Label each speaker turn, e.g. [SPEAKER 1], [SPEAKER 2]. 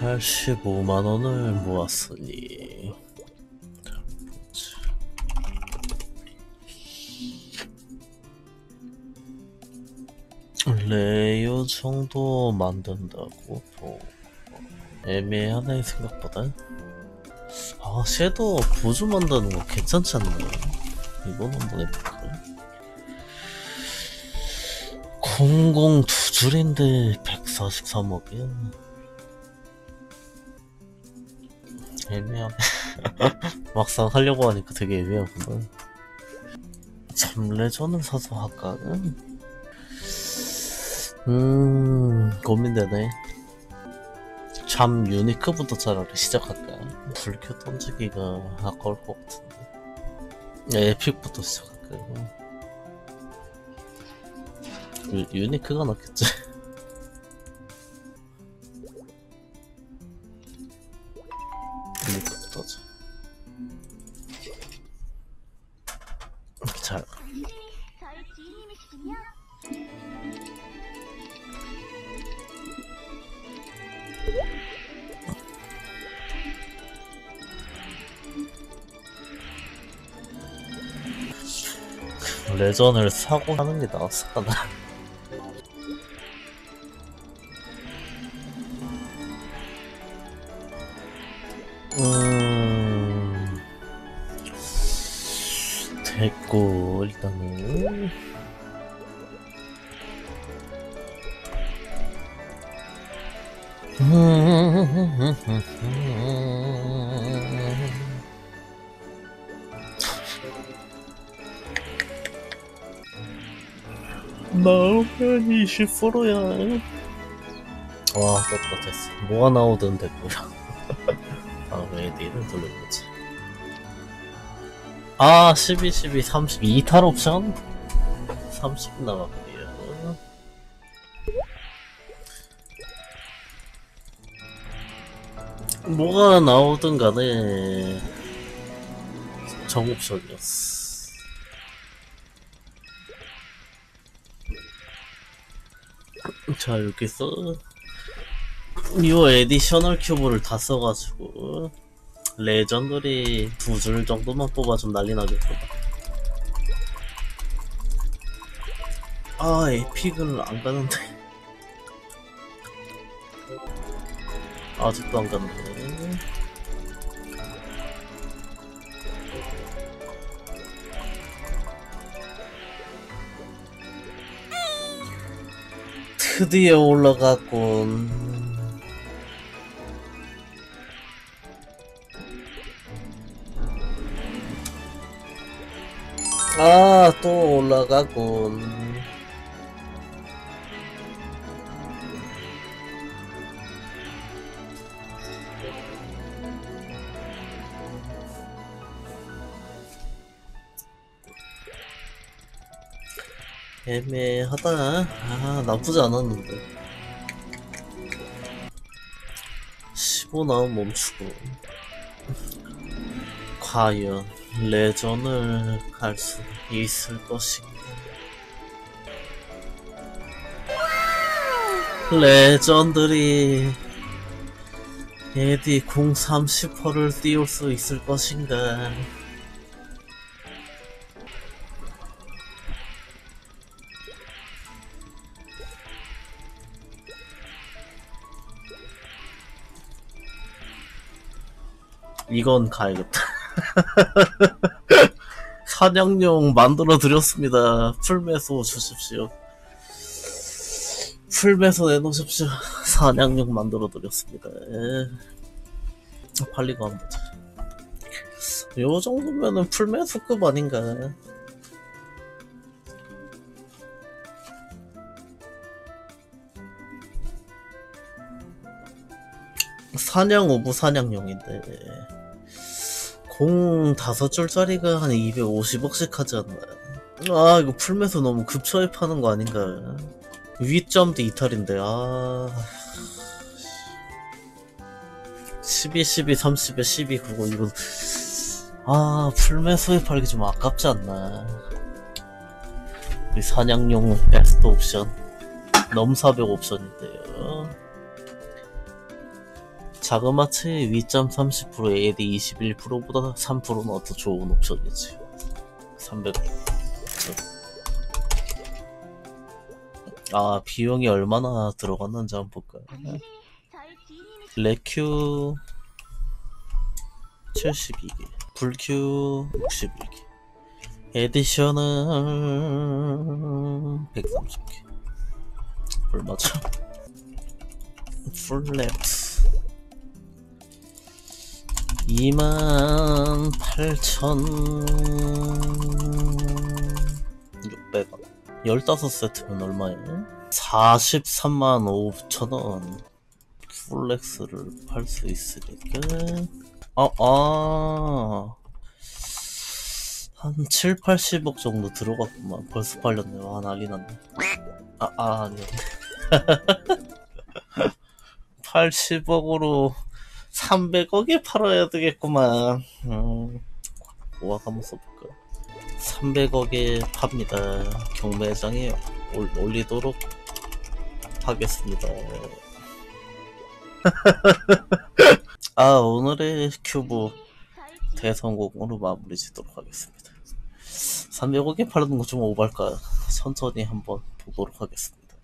[SPEAKER 1] (85만) 원을 모았으니. 레이어 정도 만든다고? 뭐 애매하네 생각보다 아 섀도우 보조 만드는 거 괜찮지 않나요? 이건 한번 해볼까? 00 두 줄인데 143억이야 애매하네 막상 하려고 하니까 되게 애매하구나 잠레전을 사서 할까는? 음 고민되네 잠 유니크부터 차라리 시작할까? 불켜 던지기가 아까울 것 같은데 야, 에픽부터 시작할까요? 유, 유니크가 낫겠지 레전을 사고 하는 게 나았을까나? 음 됐고 일단은 나오면 20%야. 와, 됐어. 뭐가 나오든 됐고요. 아, 왜 니를 돌려보지? 아, 12, 12, 30. 2탈 옵션? 30 남았고요. 뭐가 나오든 간에 정옵션이었어. 자 여기서 이 additional cube를 다 써가지고 legendary 두 줄 정도만 뽑아주면 난리 나겠구나. 아 epic을 안 가는데. 아직도 안 가는 드디어 올라갔군. 아, 또 올라가군. 애매하다. 아, 나쁘지 않았는데. 15 나온 멈추고. 과연 레전을 갈 수 있을 것인가? 레전들이 에디 030%를 띄울 수 있을 것인가? 이건 가야겠다. 사냥용 만들어 드렸습니다. 풀매소 주십시오. 풀매소 내놓으십시오. 사냥용 만들어 드렸습니다. 예. 팔리고 한번 보자. 요 정도면은 풀매소급 아닌가. 사냥 오브 사냥용인데 공 다섯 줄짜리가 한 250억씩 하지 않나 아 이거 풀면서 너무 급처에 파는 거 아닌가. 위점도 이탈인데 아. 12, 12, 30에 12, 9 이거. 아 풀매소에 팔기 좀 아깝지 않나. 우리 사냥용 베스트 옵션. 넘사벽 옵션인데요 자그마트의 위점 30% AD 21%보다 3%는 더 좋은 옵션이지 300 아 비용이 얼마나 들어갔는지 한번 볼까요 레큐 72개, 불큐 61개, 에디션은 130개. 얼마죠? 풀 렉스 28,600원 15세트면 얼마예요? 43만 5천원 플렉스를 팔 수 있으니까 아, 아. 한 7, 80억 정도 들어갔구만. 벌써 팔렸네. 와, 난리 났네. 아, 아, 아니었네. 80억으로 300억에 팔아야 되겠구만. 음, 한번 써볼까? 300억에 팝니다. 경매장에 올, 올리도록 하겠습니다. 아 오늘의 큐브 대성공으로 마무리 짓도록 하겠습니다 300억에 팔는 거 좀 오발까 천천히 한번 보도록 하겠습니다